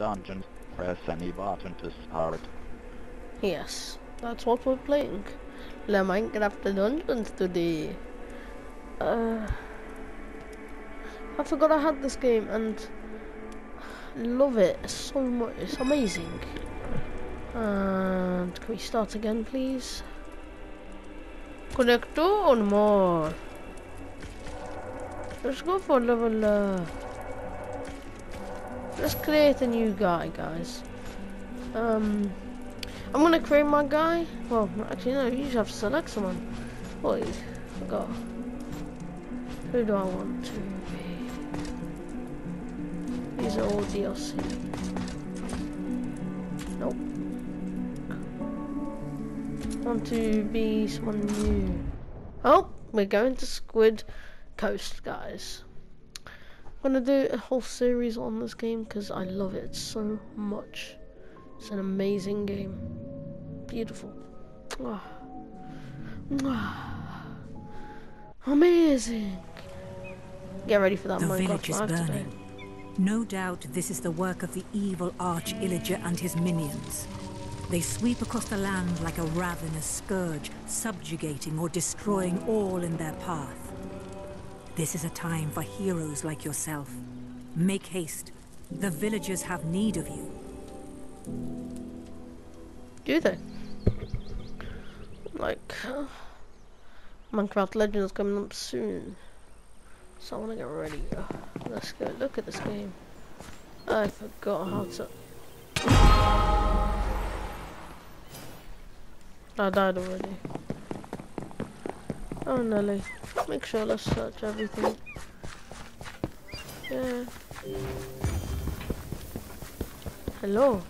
dungeons, press any button to start. Yes, that's what we're playing. Le Minecraft the Dungeons today. Uh, I forgot I had this game and love it so much. It's amazing. And can we start again, please? Connect on more. Let's go for level. Uh, let's create a new guy, guys. Um, I'm gonna create my guy. Well, actually, no. You just have to select someone. Wait, forgot. Who do I want to be? These are all DLC. Nope. Want to be someone new. Oh, we're going to Squid Coast, guys. I'm gonna do a whole series on this game because I love it so much. It's an amazing game. Beautiful. Amazing. Get ready for that the Minecraft village is live today. No doubt this is the work of the evil Arch Illager and his minions. They sweep across the land like a ravenous scourge, subjugating or destroying all in their path. This is a time for heroes like yourself. Make haste. The villagers have need of you. Do they? Like, uh, Minecraft Legends coming up soon. So I want to get ready. Uh, let's go. Look at this game. I forgot how to. I died already. Oh Nelly. Make sure let's search everything. Yeah. Hello.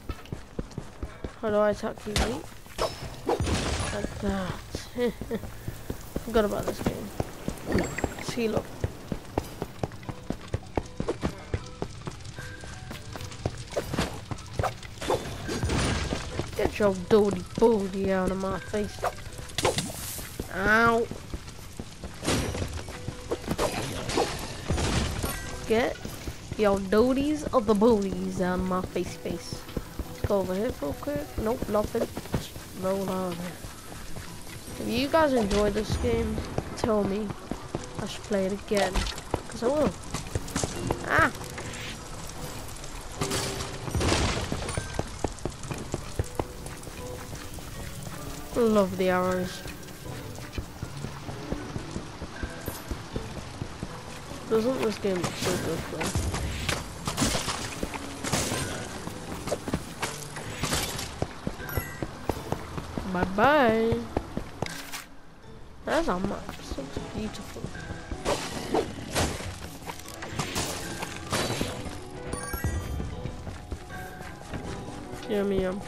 How do I attack you, mate? Like that. Forgot about this game. Heal up. Get your dirty booty out of my face. Ow. Get your duties of the booties on my face face. Let's go over here real quick. Nope, nothing. Just roll on. If you guys enjoy this game, tell me. I should play it again. Because I will. Ah! Love the arrows. Doesn't this game look so good though? Bye bye. That's a map. Looks beautiful. Yummy yum.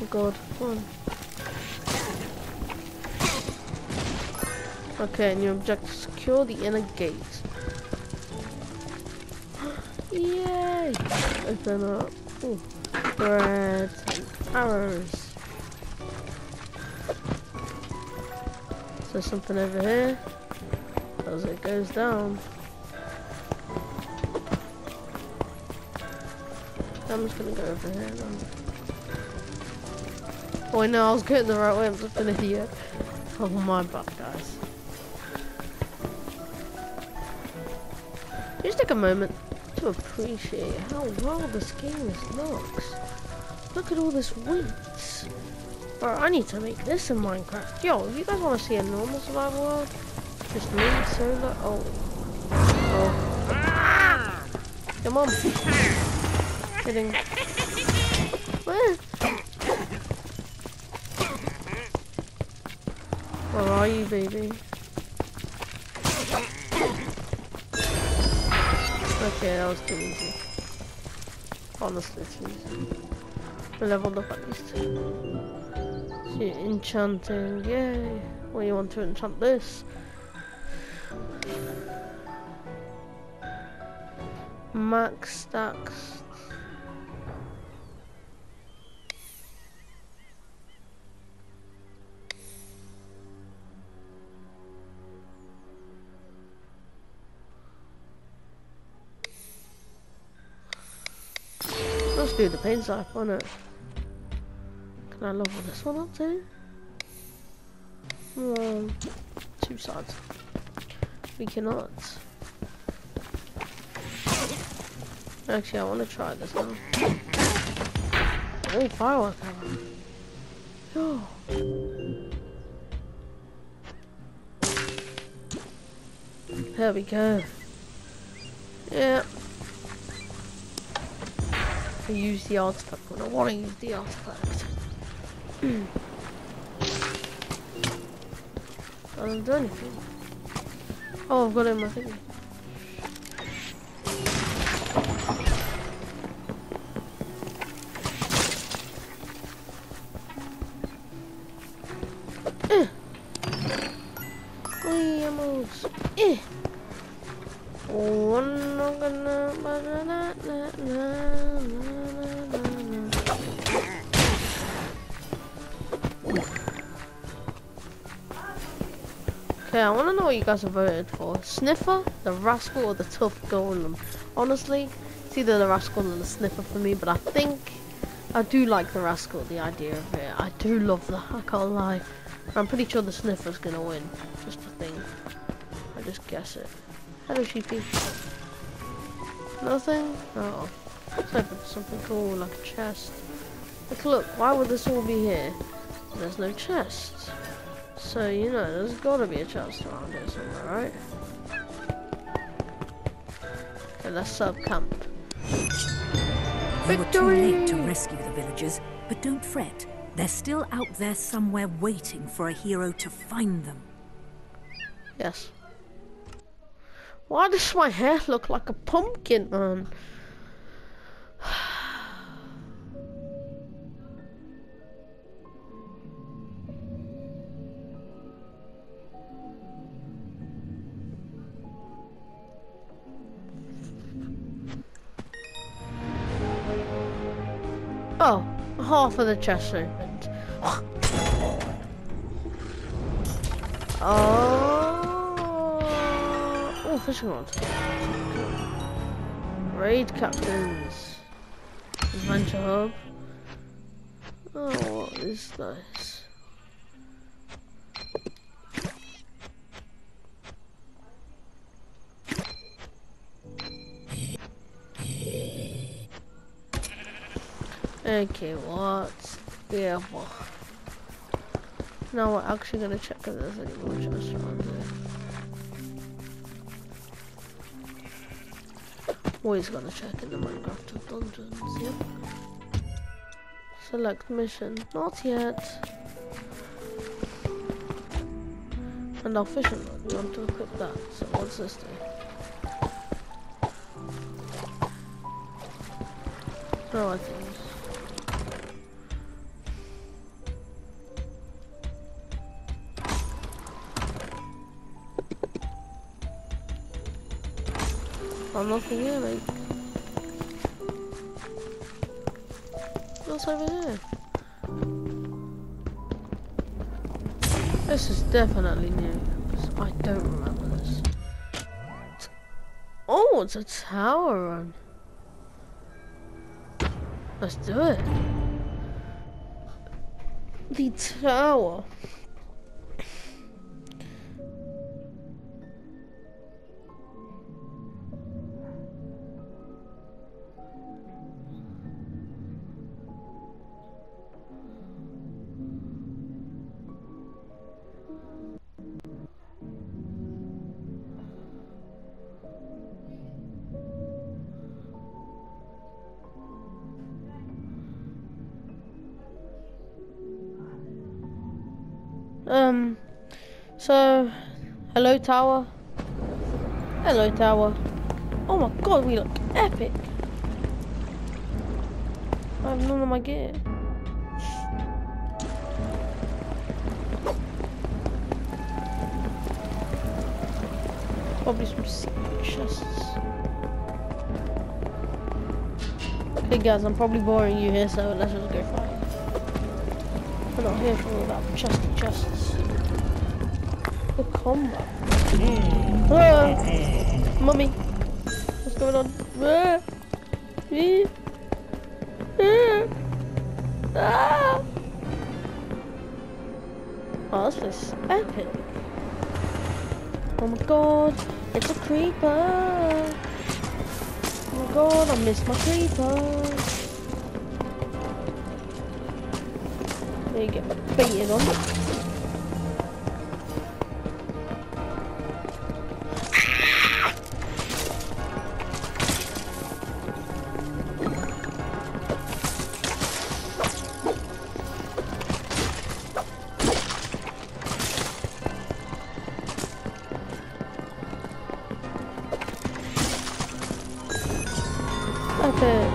Oh god, come on. Okay, and new objective. Secure the inner gate. Yay! Open up. Ooh. Bread and arrows. There something over here? As it goes down. I'm just gonna go over here. Oh no, I was going the right way, I'm just an idiot. Oh my bad, Just take a moment to appreciate how well this game looks. Look at all this wheat. Bro, I need to make this in Minecraft. Yo, if you guys want to see a normal survival world, just me, solo. Oh. Oh. Come on. Hitting. Where? Where are you, baby? Okay, that was too easy. Honestly, too easy. We leveled up at least. See, enchanting, yay! You want to enchant this? Max stacks. Do the paint side, on it. Can I level this one up too? Um, two sides. We cannot. Actually, I want to try this now. Oh, firework. Oh. There we go. Yeah. I use the artifact when I want to use the artifact. I don't hmm. do anything. Oh, I've got it in my thing. What you guys have voted for. Sniffer, the Rascal, or the Tuff Golem? Honestly, it's either the Rascal or the Sniffer for me, but I think I do like the Rascal, the idea of it. I do love that, I can't lie. I'm pretty sure the Sniffer's gonna win. Just a thing. I just guess it. Hello, sheepy. Nothing? Oh. Let's open something cool, like a chest. Like, look, why would this all be here? There's no chest. So, you know, there's gotta be a chest around here somewhere, right? Okay, let's sub camp. You were too late to rescue the villagers, but don't fret. They're still out there somewhere waiting for a hero to find them. Yes. Why does my hair look like a pumpkin, man? Of the chest opened. Oh, oh, fishing rod. Raid captains. Adventure hub. Oh, what is this? Okay, what? Yeah. Now we're actually gonna check if there's any more chests around here. Always gonna check in the Minecraft dungeons, yep. Select mission, not yet. And our fishing rod, we want to equip that. So what's this do? No, I think. I'm looking here, like. What's over here? This is definitely new. I don't remember this. Oh, it's a tower run. Let's do it. The tower. Um, so, hello tower. Hello tower. Oh my god, we look epic. I have none of my gear. Probably some chests. Okay guys, I'm probably boring you here, so let's just go fight. We're not here for all that chest to chests. The combat. Mm. Ah, mummy. What's going on? Ah, me. Ah. ah. Oh, this place epic. Oh my god, it's a creeper. Oh my god, I missed my creeper. There you get baited on. Okay.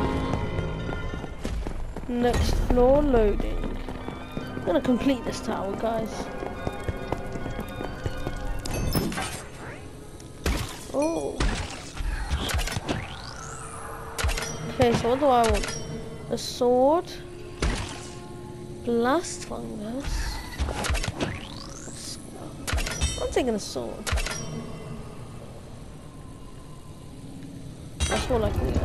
Next floor loading. Gonna complete this tower, guys. Oh. Okay, so what do I want? A sword. Blast fungus. I'm taking a sword. That's all I can.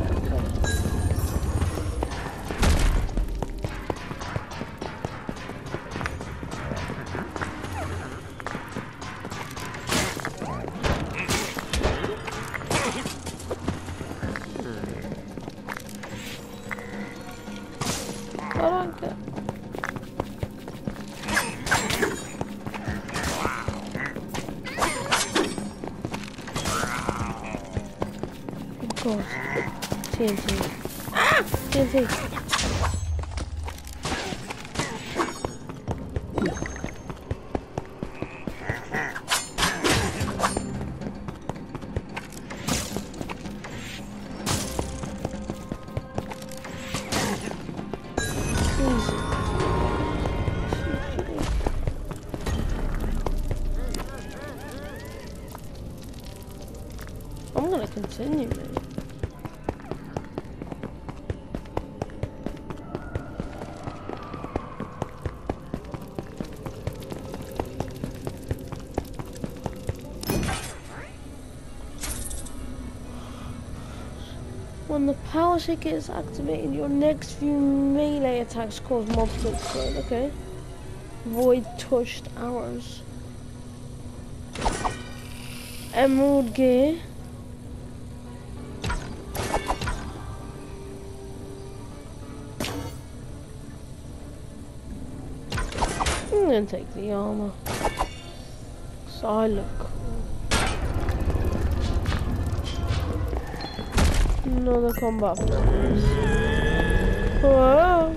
Power is activated, your next few melee attacks cause to explode. Okay. Void touched arrows. Emerald gear. I'm gonna take the armor. So I look Another combat. Whoa.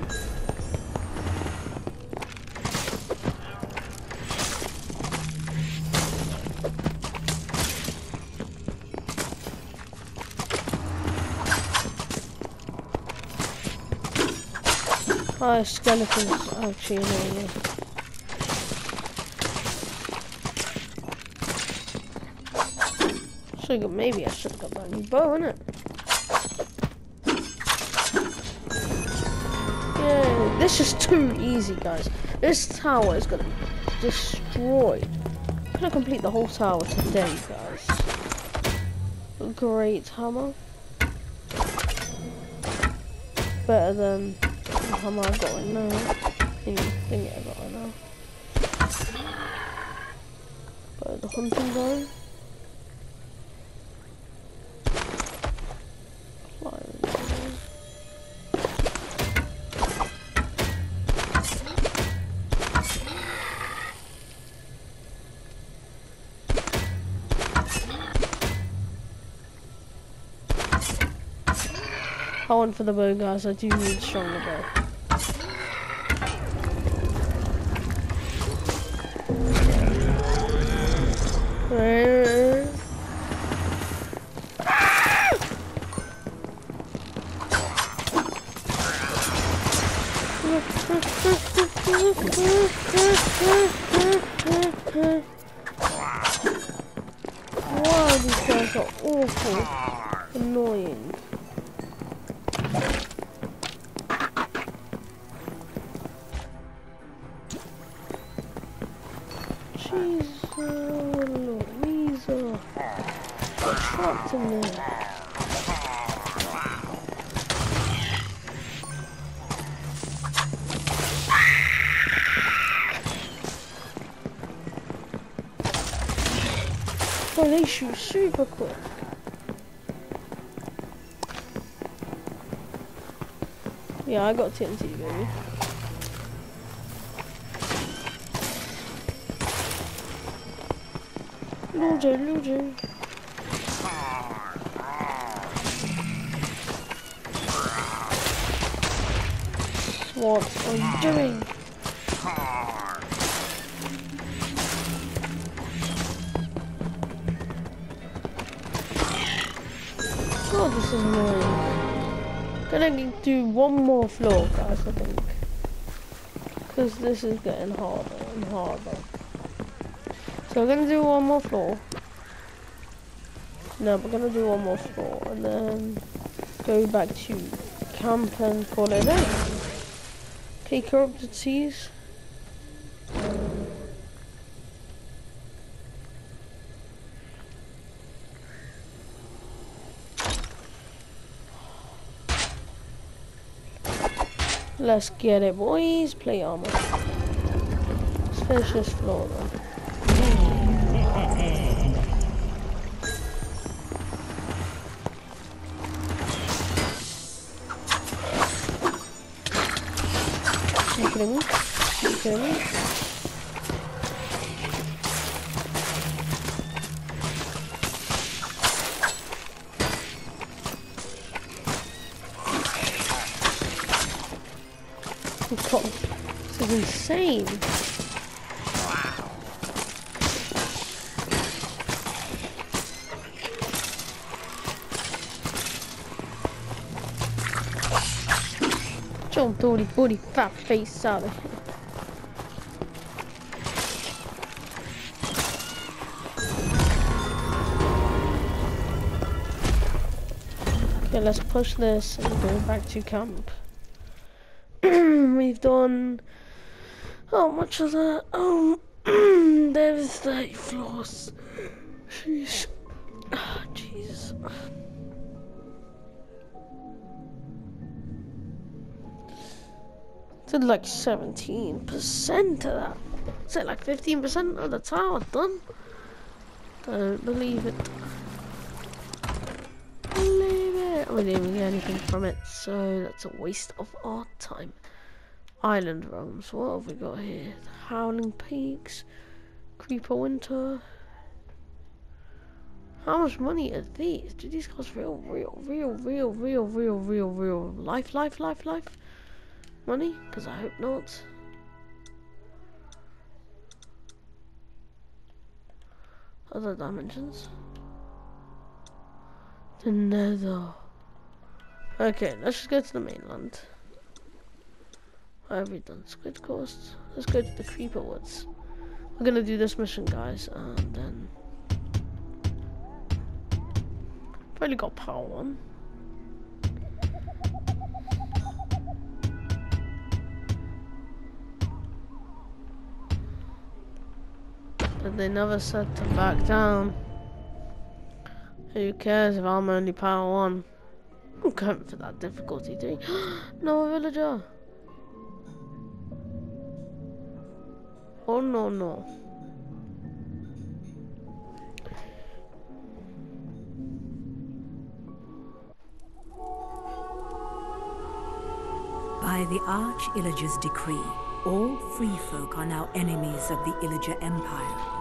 Oh, skeletons actually annoying me. Should maybe I should have got that new bow, innit? This is too easy, guys. This tower is gonna be destroyed. I'm gonna complete the whole tower today, guys. Great hammer. Better than the hammer I've got right now. Thingy, thingy I got right now. Better the hunting bow. Went for the bow, guys. I do need stronger bow. Wow, these guys are awful. Annoying. to me. Oh, they shoot super quick. Yeah, I got TNT, baby. Loser, loser. What are you doing? Oh, this is annoying. Gonna do one more floor, guys, I think. Because this is getting harder and harder. So we're gonna do one more floor. No, we're gonna do one more floor and then go back to camp and call it day. Okay, corrupted seas. Let's get it, boys. Play armor. Let's finish this floor, then. Kidding me? You kidding me? This is insane. Dory booty fat face here. Okay, let's push this and go back to camp. We've done how much of that? Oh, there's 30 floors. Jeez. Ah, Jeez. Did like 17% of that. Is it like 15% of the tower done? Don't believe it. Believe it. We didn't even get anything from it, so that's a waste of our time. Island realms. What have we got here? Howling Peaks, Creeping Winter. How much money are these? Do these cost real, real, real, real, real, real, real, real life, life, life, life money? Because I hope not. Other dimensions. The nether. Okay, let's just go to the mainland. What have we done? Squid Coast. Let's go to the Creeper Woods. We're gonna do this mission, guys, and then... I've only got power one. But they never said to back down. Who cares if I'm only power one? I'm going for that difficulty three. no villager. Oh no no. By the Arch Illager's decree, all free folk are now enemies of the Illager Empire.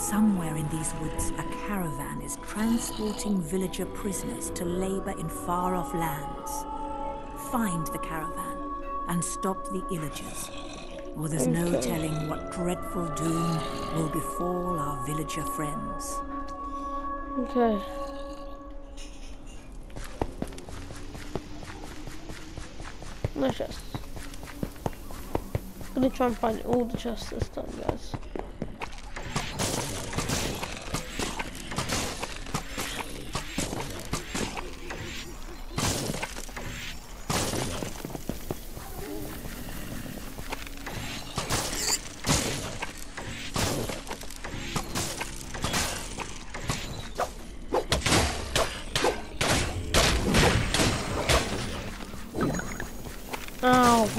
Somewhere in these woods, a caravan is transporting villager prisoners to labor in far-off lands. Find the caravan and stop the Illagers, or there's no telling what dreadful doom will befall our villager friends. Okay. No chests. I'm gonna try and find all the chests this time, guys.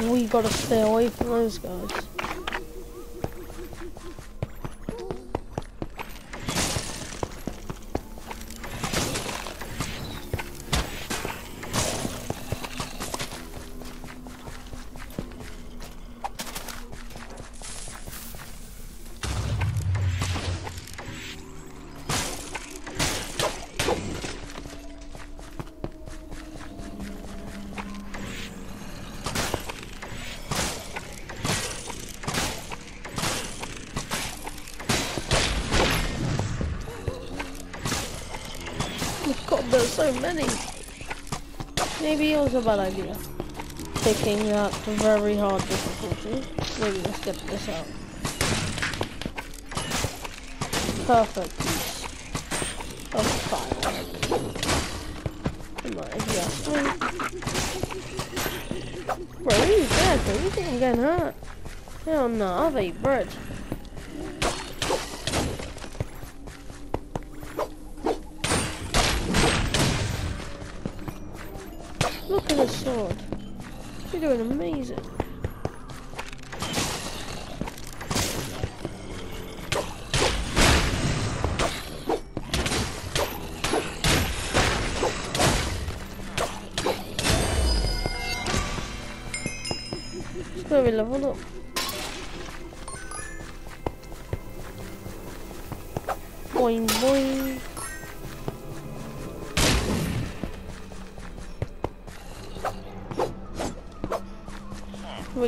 We gotta stay away from those guys. Was a bad idea. Picking that very hard difficulty. Maybe let's get this out. Perfect use of fire. Right, if you ask me. Bro, who's dead? Do you think I'm getting hurt? Hell no, I've ate bread. Look at his sword. You're doing amazing. Let's go level up. Boing boing.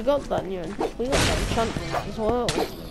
Got that new, we got that enchantment as well.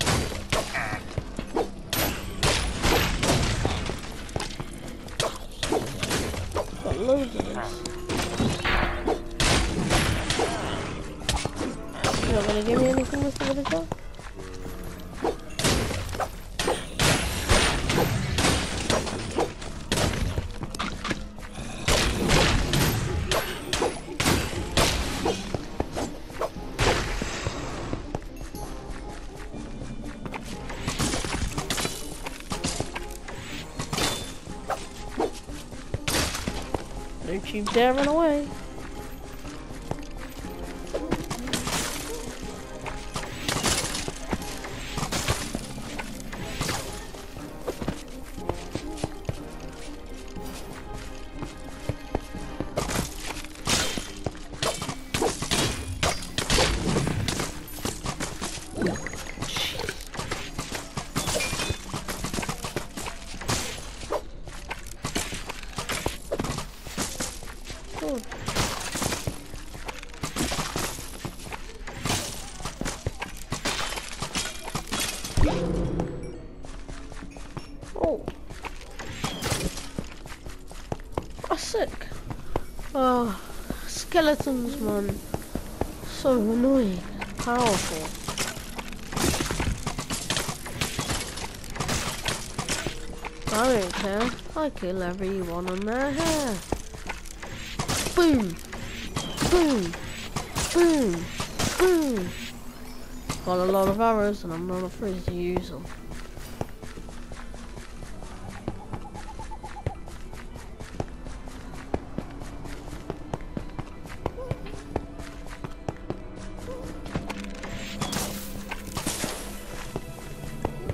Run away. Skeletons, man. So annoying. Powerful. I don't care. I kill everyone on their hair. Boom! Boom! Boom! Boom! Got a lot of arrows and I'm not afraid to use them.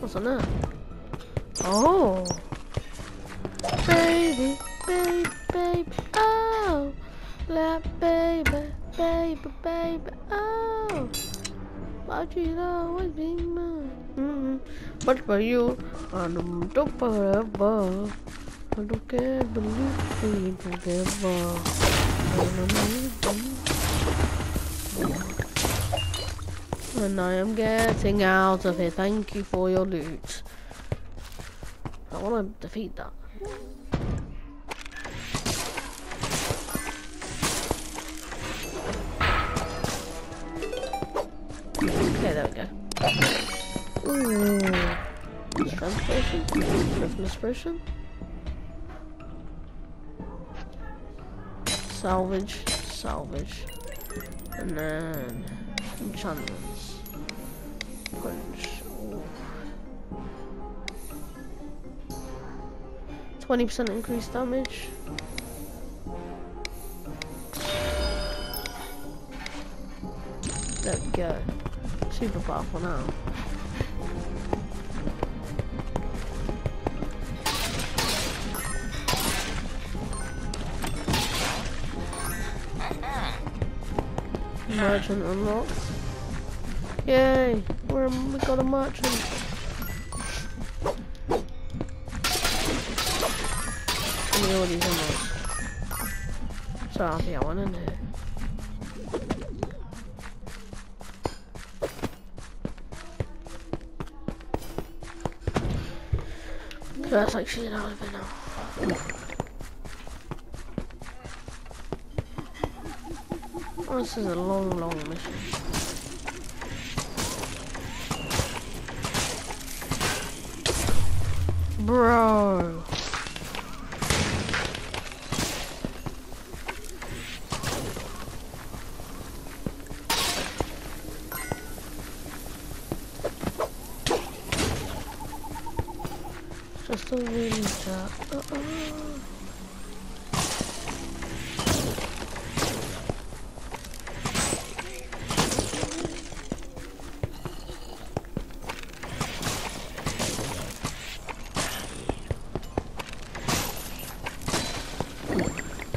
What's on there? Oh! Baby, baby, baby, oh! La baby, baby, baby, oh! Why'd you always be mine? Mm-hmm. But for you, I don't do forever. I don't care, believe me together. And I am getting out of here. Thank you for your loot. I want to defeat that. Okay, there we go. Ooh. Strength inspiration? Salvage, salvage. And then enchantments. Twenty percent increased damage. There we go. Super powerful now. Merchant unlocked. Yay! We're, we got a merchant. All these. So I'll I want in here. That's like shit out of it now. Oh, this is a long, long mission. Bro.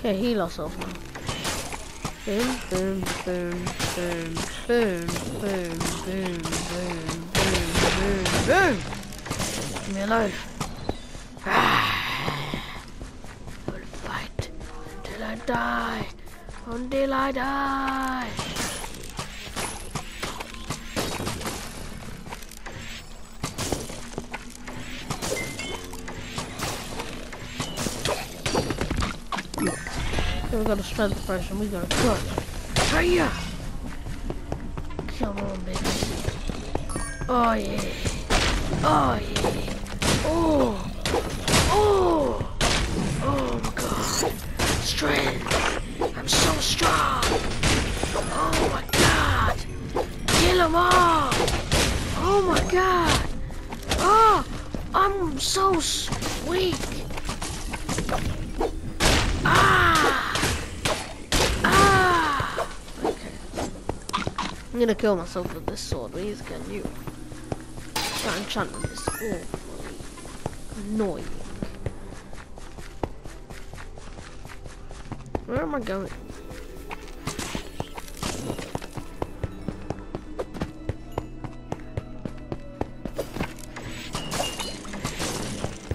Okay, heal ourselves now. Boom, boom, boom, boom, boom, boom, boom, boom, boom, boom, boom. Leave me alone. I will fight until I die. Until I die. We got a strength person. We got a crush. Hiya! Come on, baby. Oh, yeah. Oh, yeah. Oh. Oh. Oh, my God. Strength. I'm so strong. Oh, my God. Kill them all. Oh, my God. Oh, I'm so weak. I'm gonna kill myself with this sword, he's getting you. That enchantment is awfully annoying. Where am I going?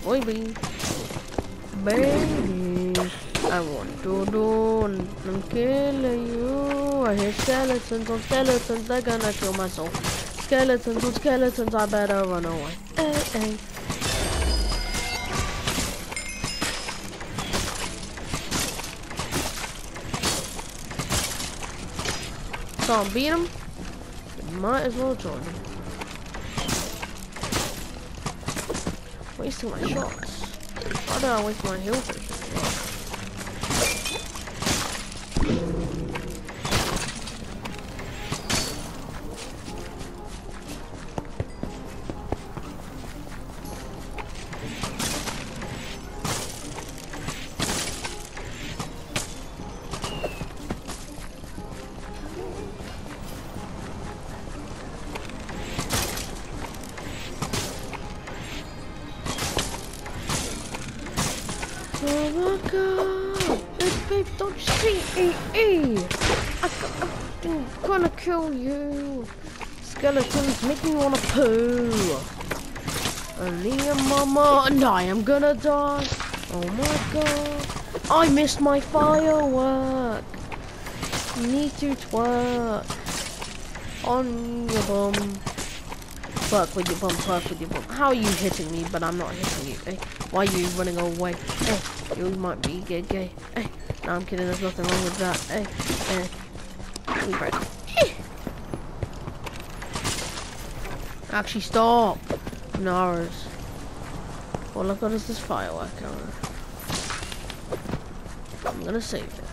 Baby. Baby. I want to do I'm killing you. I hear skeletons on skeletons, they're gonna kill my soul. Skeletons on skeletons, I better run away. Hey, hey. Can't beat him? Might as well join him. Wasting my shots. Why did I waste my health? Wanna poo! Aaliyah mama, and I am gonna die! Oh my god! I missed my firework! Need to twerk! On your bum. Twerk with your bum, twerk with your bum. How are you hitting me, but I'm not hitting you, eh? Why are you running away? Eh, you might be gay, gay. Eh, no, I'm kidding, there's nothing wrong with that. Eh, eh. Bread. Actually, stop! Nars. All I've got is this firework arrow. I'm gonna save it.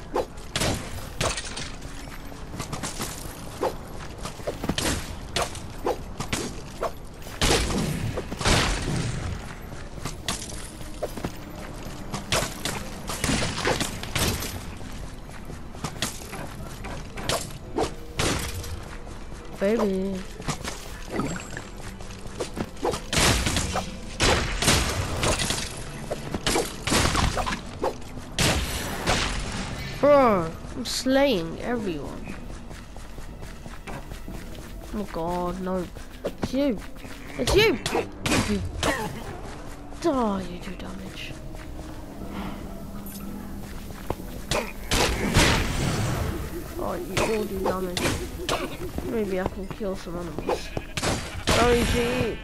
baby. Everyone. Oh god, no. It's you. It's you! You you do damage. Oh, you all do damage. Maybe I can kill some animals. Sorry, sheep.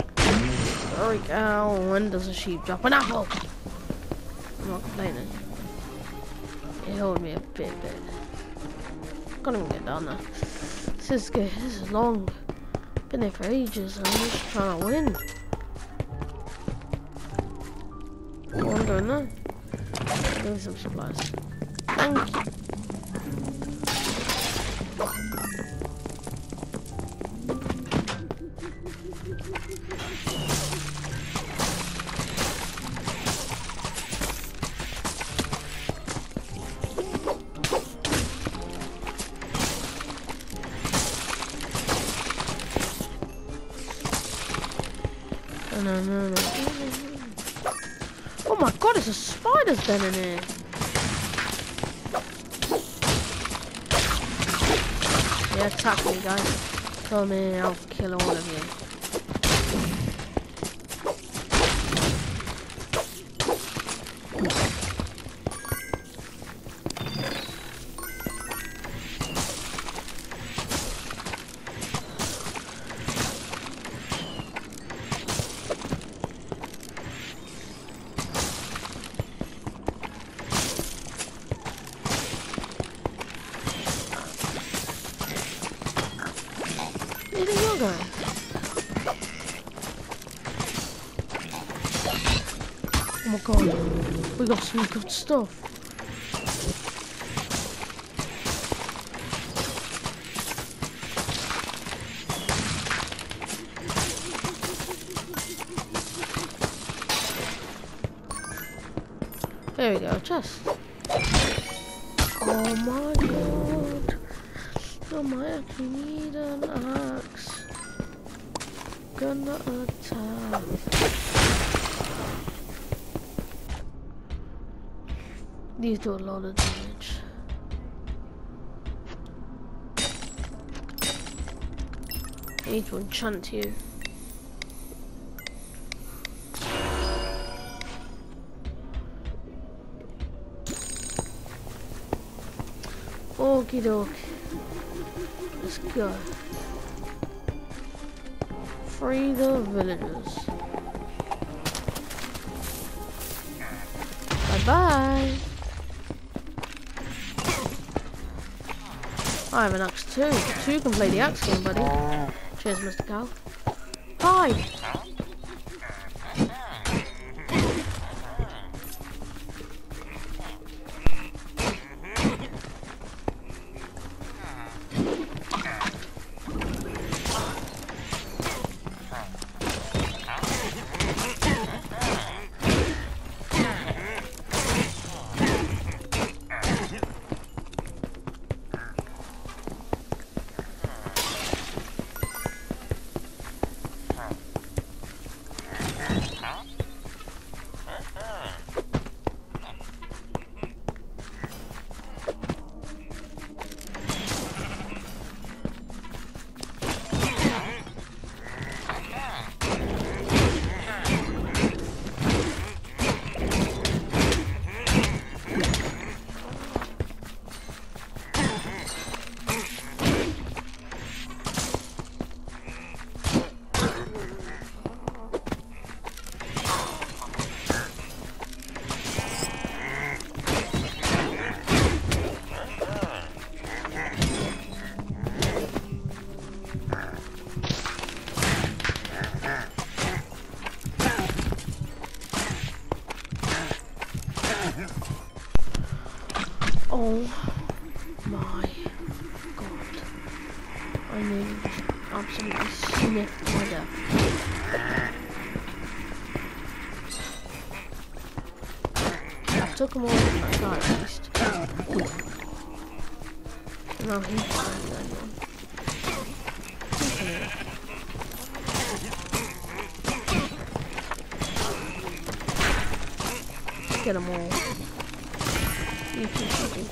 Sorry, cow. When does a sheep drop an apple? I'm not complaining. It held me a bit, bit. Can't even get down there. This is good. This is long. Been there for ages. I'm just trying to win. What I'm doing now? Getting some supplies. Thank you. Den in. Yeah, attack me, guys. Come here, I'll kill all of you. Got some good stuff. There we go, chest. Oh my god. I might actually need an axe. Gonna attack. These do a lot of damage. I need to enchant you. Okie doke. Let's go. Free the villagers. Bye bye. I have an axe too. Two can play the axe game, buddy. Cheers, Mr. Cow. Bye. In my car at least. And now he's anyone. Get them all. You too, Susie.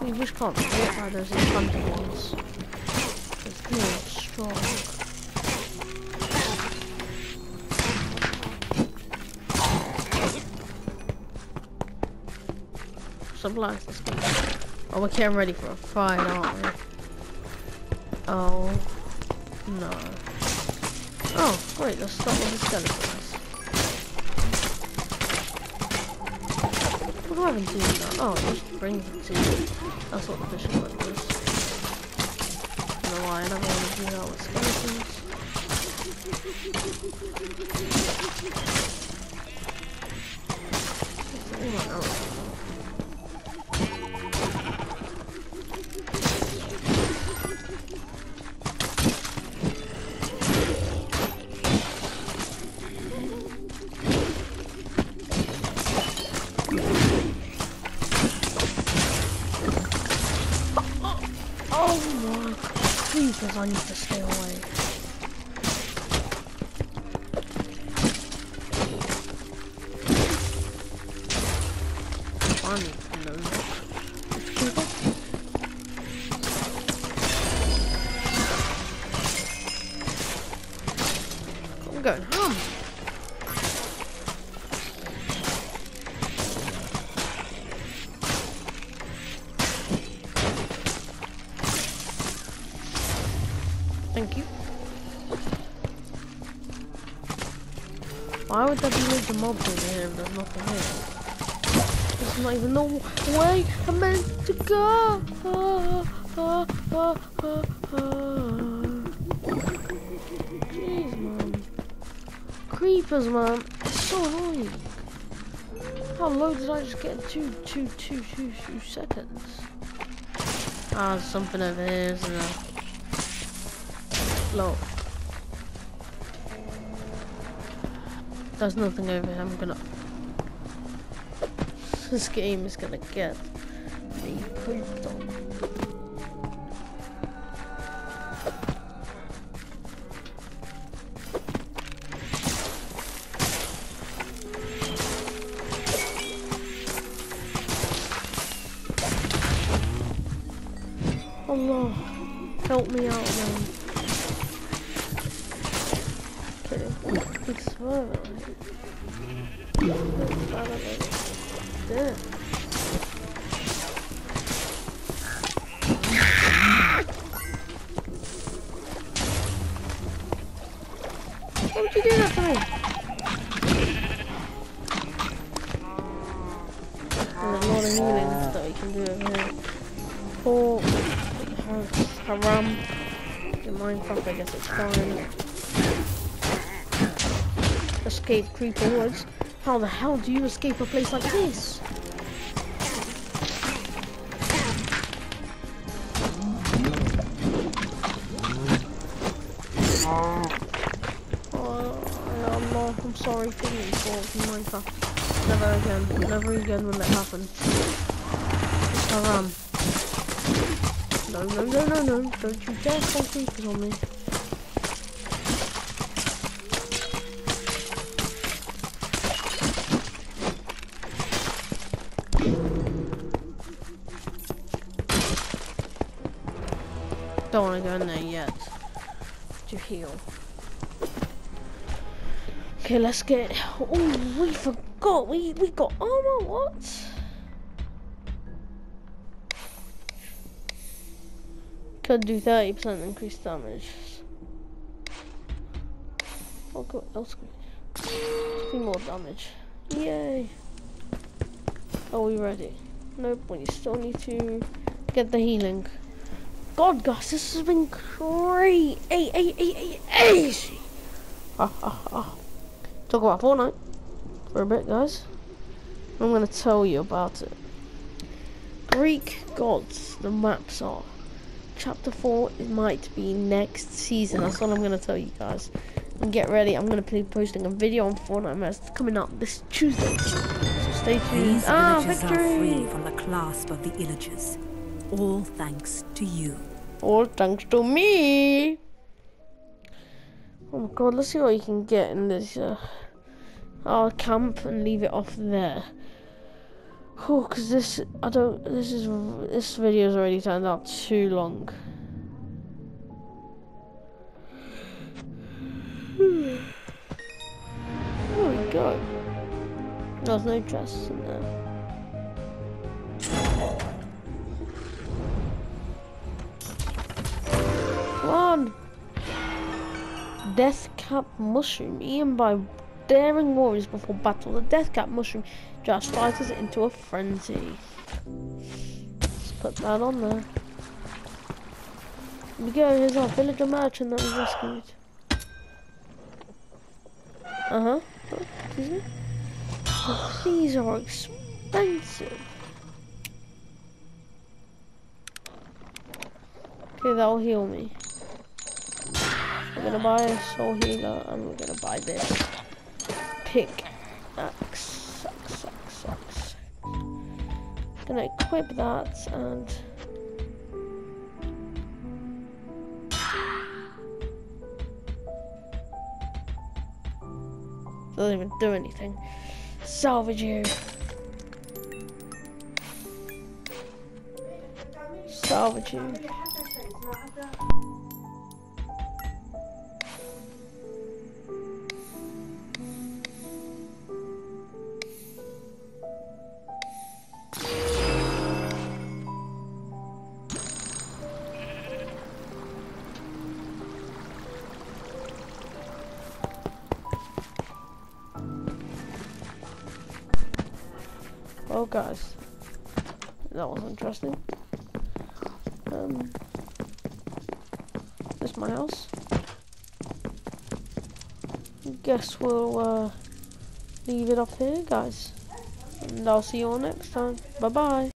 We just can't forget how those infantables. It's of blocks. Let's go. Oh, we're getting ready for a fight, aren't we? Oh. No. Oh, great. Let's stop with the skeletons. What do I even do now? Oh, just bring the team. That's what the fishing one was. No, I never want to do that with skeletons. Anyone else? Creepers, I need to. Would there be loads of mobs over here if there's nothing here? There's not even no way I'm meant to go. Ah, ah, ah, ah, ah. Jeez, man. Creepers, man. It's so annoying. How low did I just get in two, two, two, two, two seconds? Ah, there's something over here, isn't there? Low. There's nothing over here. I'm gonna. This game is gonna get me pooped Poor haram. In Minecraft, I guess it's fine. Escape creeper woods. How the hell do you escape a place like this? Oh, I'm sorry for for Minecraft. Never again. Never again will that happen. Haram. No, no, no, no, no. Don't you dare call creepers on me. Don't want to go in there yet. To heal. Okay, let's get. Oh, we forgot. We we got armor. What? Could do thirty percent increased damage. Oh, what else? Three more damage. Yay! Are we ready? Nope. We still need to get the healing. God, guys, this has been great. Hey, hey, hey, hey, hey. Ah, ah, ah. Talk about Fortnite for a bit, guys. I'm gonna tell you about it. Greek gods, the maps are. Chapter 4 it might be next season. That's what I'm gonna tell you guys. And get ready. I'm gonna be posting a video on Fortnite maps coming up this Tuesday. So stay tuned. These Ah, villagers are victory! free from the clasp of the Illagers. All thanks to you. All thanks to me. Oh my god, let's see what you can get in this uh, our camp and leave it off there. Oh, cause this I don't. This is this video's already turned out too long. There we go. There's no chests in there. Come on. Death cap mushroom eaten by daring warriors before battle. The death cap mushroom drives fighters into a frenzy. Let's put that on there. Here we go, here's our villager merchant that we rescued. Uh-huh. It? Oh, these are expensive. Okay, that'll heal me. We're gonna buy a soul healer and we're gonna buy this pick Gonna equip that and doesn't even do anything. Salvage you. Salvage you. Interesting. Um, this is my house. I guess we'll uh, leave it up here, guys. And I'll see you all next time. Bye bye.